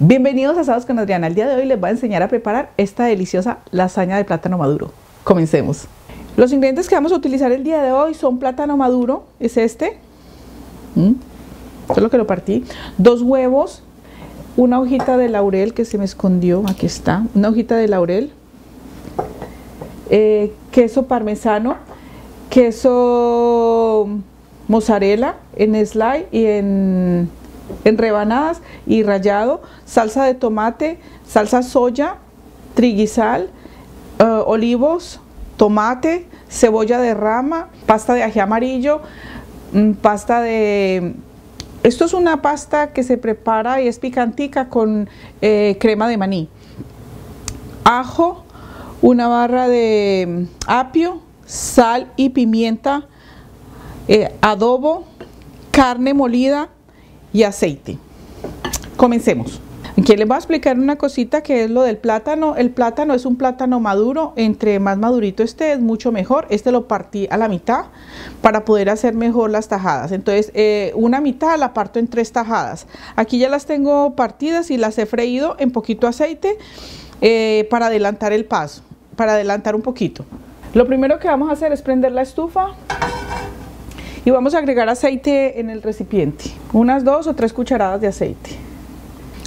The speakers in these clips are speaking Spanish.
Bienvenidos a Asados con Adriana. El día de hoy les voy a enseñar a preparar esta deliciosa lasaña de plátano maduro. Comencemos. Los ingredientes que vamos a utilizar el día de hoy son plátano maduro, es este. ¿Mm? Esto es lo que lo partí. Dos huevos, una hojita de laurel que se me escondió, aquí está, una hojita de laurel, eh, queso parmesano, queso mozzarella en slide y en en rebanadas y rallado, salsa de tomate, salsa soya, triguisal, eh, olivos, tomate, cebolla de rama, pasta de ají amarillo, mm, pasta de... Esto es una pasta que se prepara y es picantica con eh, crema de maní. Ajo, una barra de mm, apio, sal y pimienta, eh, adobo, carne molida, y aceite. Comencemos. Aquí les voy a explicar una cosita que es lo del plátano. El plátano es un plátano maduro, entre más madurito este es mucho mejor. Este lo partí a la mitad para poder hacer mejor las tajadas. Entonces eh, una mitad la parto en tres tajadas. Aquí ya las tengo partidas y las he freído en poquito aceite eh, para adelantar el paso, para adelantar un poquito. Lo primero que vamos a hacer es prender la estufa y vamos a agregar aceite en el recipiente, unas dos o tres cucharadas de aceite.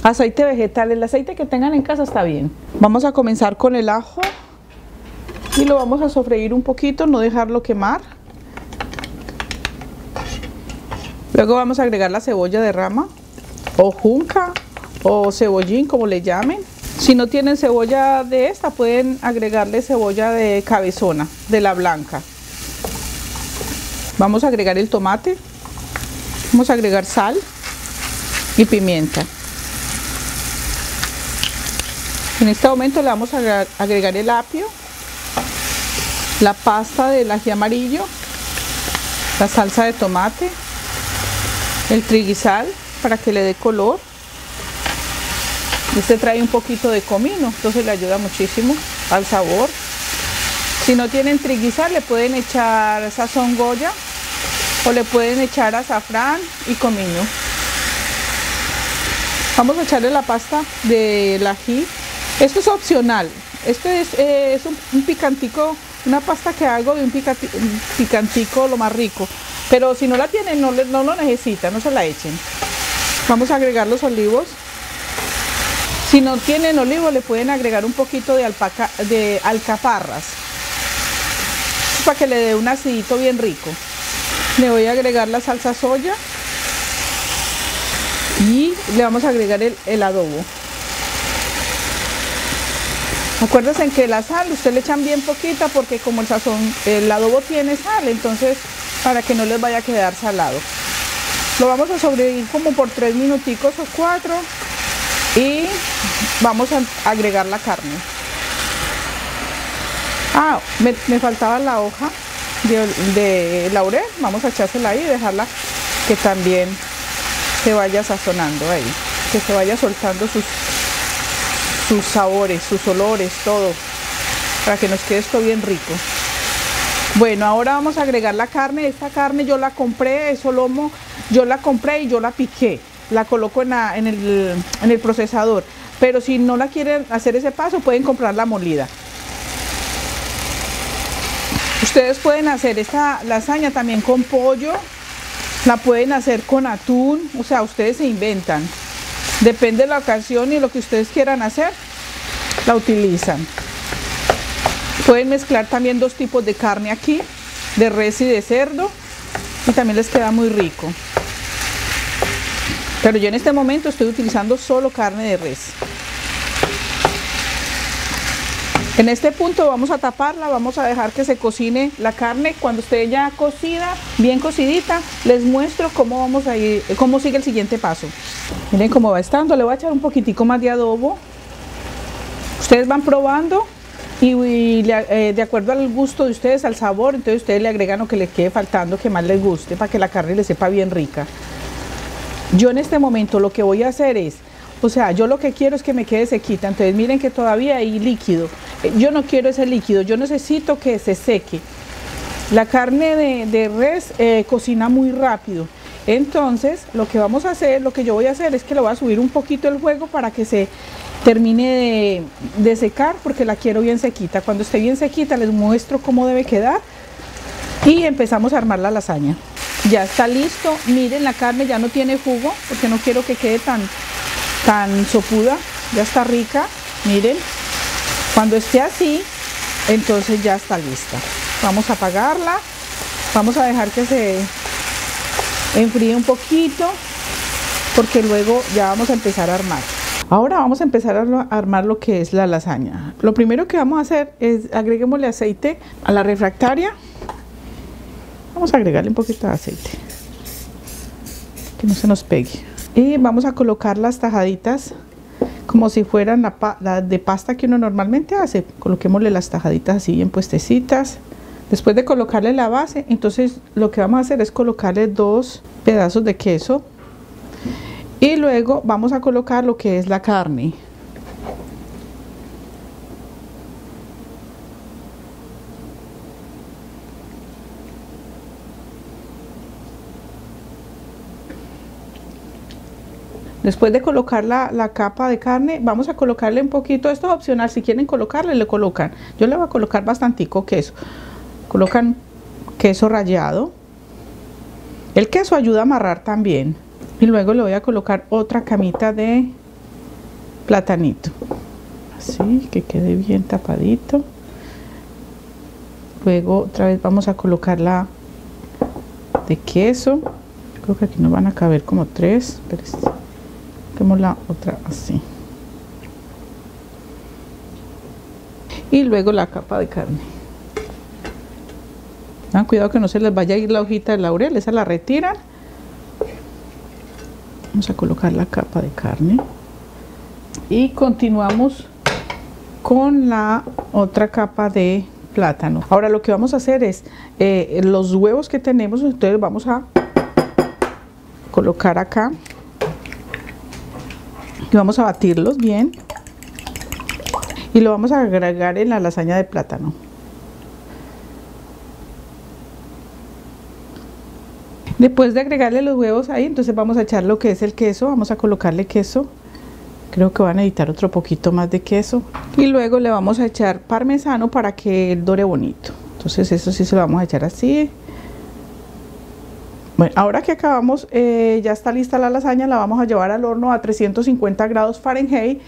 Aceite vegetal, el aceite que tengan en casa está bien. Vamos a comenzar con el ajo y lo vamos a sofreír un poquito, no dejarlo quemar. Luego vamos a agregar la cebolla de rama o junca o cebollín como le llamen. Si no tienen cebolla de esta pueden agregarle cebolla de cabezona, de la blanca. Vamos a agregar el tomate, vamos a agregar sal y pimienta. En este momento le vamos a agregar el apio, la pasta del ají amarillo, la salsa de tomate, el triguisal para que le dé color. Este trae un poquito de comino, entonces le ayuda muchísimo al sabor. Si no tienen triguisal le pueden echar sazón goya o le pueden echar azafrán y comino. Vamos a echarle la pasta del ají. Esto es opcional. Este es, eh, un, picantico, una pasta que hago de un, picantico lo más rico. Pero si no la tienen, no, no lo necesitan, no se la echen. Vamos a agregar los olivos. Si no tienen olivos, le pueden agregar un poquito de, alpaca, de alcaparras para que le dé un acidito bien rico. Le voy a agregar la salsa soya y le vamos a agregar el, adobo. Acuérdense que la sal usted le echan bien poquita porque como el sazón, el adobo tiene sal, entonces para que no les vaya a quedar salado. Lo vamos a sobrevivir como por tres minuticos o cuatro y vamos a agregar la carne. Ah, me, faltaba la hoja de, laurel. Vamos a echársela ahí y dejarla que también se vaya sazonando ahí. Que se vaya soltando sus, sus sabores, sus olores, todo. Para que nos quede esto bien rico. Bueno, ahora vamos a agregar la carne. Esta carne yo la compré, eso lomo, yo la compré y yo la piqué. La coloco en, en, el, en el procesador. Pero si no la quieren hacer ese paso, pueden comprar la molida. Ustedes pueden hacer esta lasaña también con pollo, la pueden hacer con atún, o sea, ustedes se inventan. Depende de la ocasión y lo que ustedes quieran hacer, la utilizan. Pueden mezclar también dos tipos de carne aquí, de res y de cerdo, y también les queda muy rico. Pero yo en este momento estoy utilizando solo carne de res. En este punto vamos a taparla, vamos a dejar que se cocine la carne. Cuando esté ya cocida, bien cocidita, les muestro cómo vamos a ir, cómo sigue el siguiente paso. Miren cómo va estando, le voy a echar un poquitico más de adobo. Ustedes van probando y, eh, de acuerdo al gusto de ustedes, al sabor, entonces ustedes le agregan lo que les quede faltando, que más les guste, para que la carne les sepa bien rica. Yo en este momento lo que voy a hacer es o sea, yo lo que quiero es que me quede sequita. Entonces miren que todavía hay líquido. Eh, yo no quiero ese líquido, yo necesito que se seque. La carne de, res eh, cocina muy rápido Entonces, lo que vamos a hacer, lo que yo voy a hacer es que le voy a subir un poquito el fuego para que se termine de, de secar porque la quiero bien sequita. Cuando esté bien sequita les muestro cómo debe quedar y empezamos a armar la lasaña. Ya está listo, miren la carne ya no tiene jugo porque no quiero que quede tan, tan sopuda, ya está rica, miren. Cuando esté así, entonces ya está lista. Vamos a apagarla, vamos a dejar que se enfríe un poquito porque luego ya vamos a empezar a armar. Ahora vamos a empezar a armar lo que es la lasaña. Lo primero que vamos a hacer es agreguémosle aceite a la refractaria. Vamos a agregarle un poquito de aceite. Que no se nos pegue. Y vamos a colocar las tajaditas como si fueran la, de pasta que uno normalmente hace. Coloquémosle las tajaditas así bien puestecitas. Después de colocarle la base, entonces lo que vamos a hacer es colocarle dos pedazos de queso. Y luego vamos a colocar lo que es la carne. Después de colocar la, capa de carne, vamos a colocarle un poquito, esto es opcional, si quieren colocarle, le colocan. Yo le voy a colocar bastantico queso. Colocan queso rallado. El queso ayuda a amarrar también. Y luego le voy a colocar otra camita de platanito. Así, que quede bien tapadito. Luego otra vez vamos a colocar la de queso. Creo que aquí nos van a caber como tres. Pero la otra así. Y luego la capa de carne. Tengan cuidado que no se les vaya a ir la hojita de laurel esa la retiran. Vamos a colocar la capa de carne. Y continuamos con la otra capa de plátano. Ahora lo que vamos a hacer es eh, los huevos que tenemos entonces vamos a colocar acá y vamos a batirlos bien y lo vamos a agregar en la lasaña de plátano. Después de agregarle los huevos ahí, entonces vamos a echar lo que es el queso, vamos a colocarle queso. Creo que van a necesitar otro poquito más de queso. Y luego le vamos a echar parmesano para que dore bonito. Entonces eso sí se lo vamos a echar así. Bueno, ahora que acabamos, eh, ya está lista la lasaña, la vamos a llevar al horno a 350 grados Fahrenheit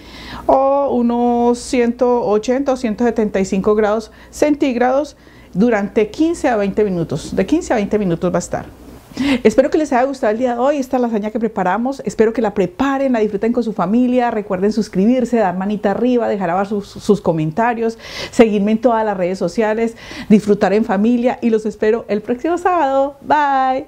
o unos 180 o 175 grados centígrados durante 15 a 20 minutos. De 15 a 20 minutos va a estar. Espero que les haya gustado el día de hoy, esta lasaña que preparamos. Espero que la preparen, la disfruten con su familia. Recuerden suscribirse, dar manita arriba, dejar abajo sus, sus comentarios, seguirme en todas las redes sociales, disfrutar en familia y los espero el próximo sábado. Bye.